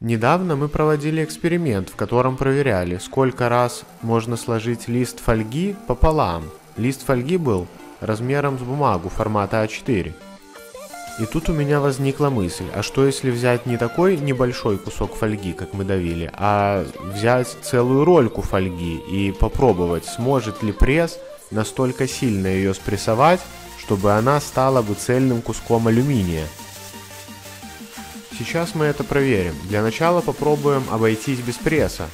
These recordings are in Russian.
Недавно мы проводили эксперимент, в котором проверяли, сколько раз можно сложить лист фольги пополам. Лист фольги был размером с бумагу формата А4. И тут у меня возникла мысль, а что если взять не такой небольшой кусок фольги, как мы давили, а взять целую рольку фольги и попробовать, сможет ли пресс настолько сильно ее спрессовать, чтобы она стала бы цельным куском алюминия. Сейчас мы это проверим. Для начала попробуем обойтись без пресса.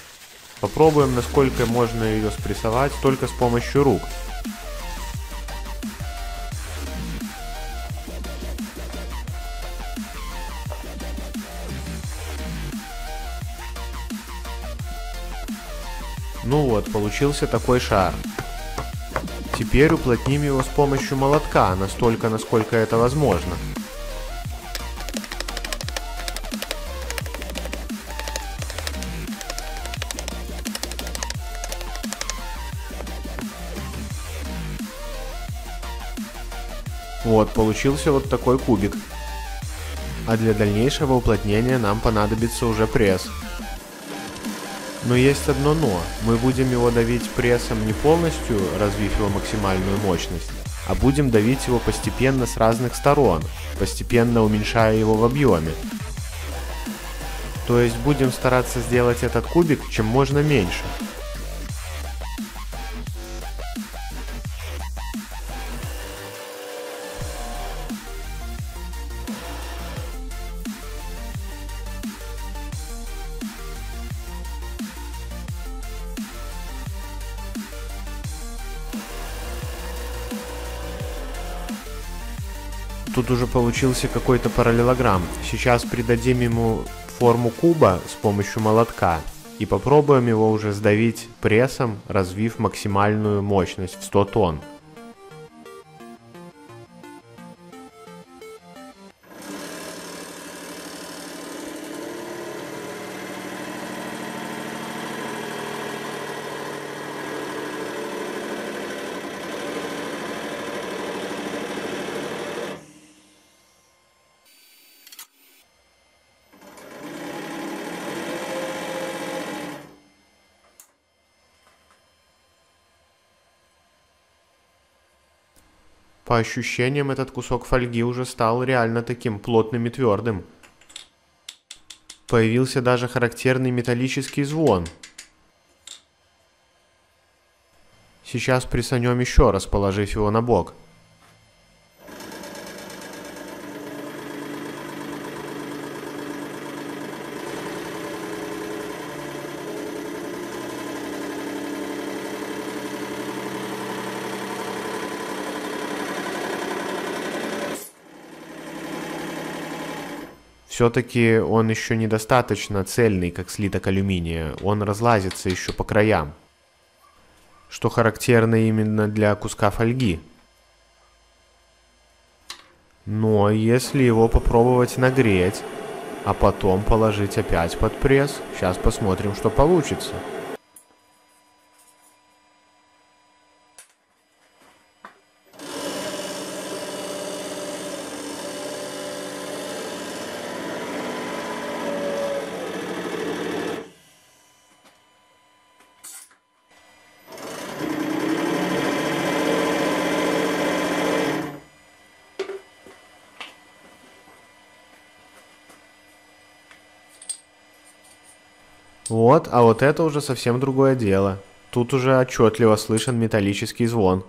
Попробуем, насколько можно ее спрессовать только с помощью рук. Ну вот, получился такой шар. Теперь уплотним его с помощью молотка, настолько, насколько это возможно. Вот, получился вот такой кубик. А для дальнейшего уплотнения нам понадобится уже пресс. Но есть одно но. Мы будем его давить прессом не полностью, развив его максимальную мощность, а будем давить его постепенно с разных сторон, постепенно уменьшая его в объеме. То есть будем стараться сделать этот кубик чем можно меньше. Тут уже получился какой-то параллелограмм. Сейчас придадим ему форму куба с помощью молотка и попробуем его уже сдавить прессом, развив максимальную мощность в 100 тонн. По ощущениям, этот кусок фольги уже стал реально таким плотным и твердым. Появился даже характерный металлический звон. Сейчас присанем еще раз, положив его на бок. Все-таки он еще недостаточно цельный, как слиток алюминия. Он разлазится еще по краям. Что характерно именно для куска фольги. Но если его попробовать нагреть, а потом положить опять под пресс, сейчас посмотрим, что получится. Вот, а вот это уже совсем другое дело. Тут уже отчетливо слышен металлический звон.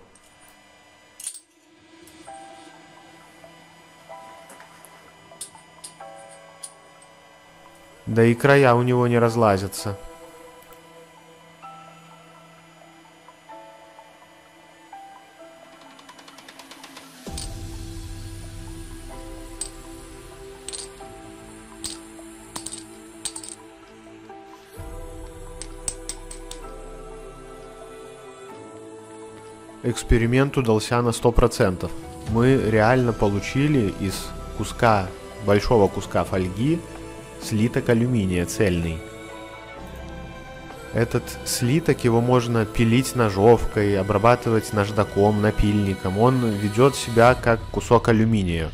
Да и края у него не разлазятся. Эксперимент удался на 100%. Мы реально получили из куска, большого куска фольги слиток алюминия цельный. Этот слиток его можно пилить ножовкой, обрабатывать наждаком, напильником. Он ведет себя как кусок алюминия.